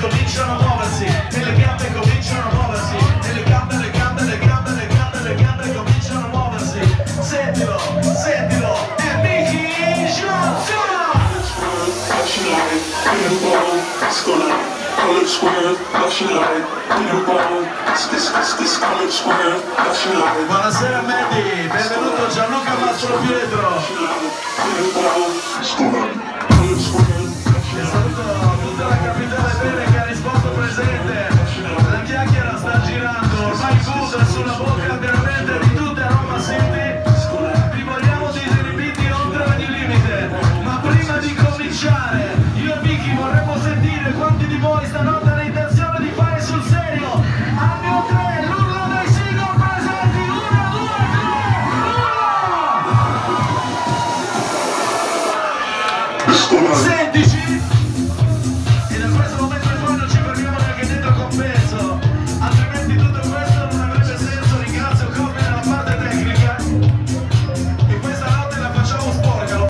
cominciano a muoversi. E le gambe cominciano a muoversi. E le gambe, le gambe, le gambe, le gambe, le gambe cominciano a muoversi. Sentilo, sentilo. È Nicky Johnson flashing light, in the ball, it's gonna color square, flashing light, in the ball, this, this, this color square, flashing light, buonasera Mandy. Benvenuto Gianluca Mastro Pietro ball, Sandy G.